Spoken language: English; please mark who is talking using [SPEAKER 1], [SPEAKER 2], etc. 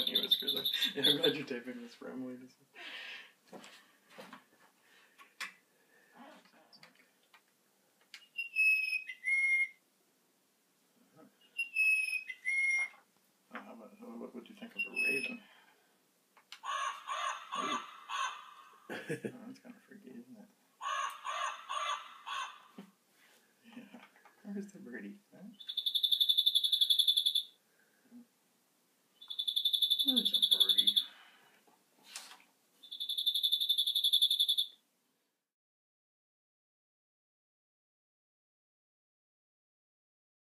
[SPEAKER 1] funny whiskers. Yeah, I'm glad you're taping this for Emily. Oh, what would you think of a raven? Oh, that's kind of freaky, isn't it? Yeah. Where's the birdie? The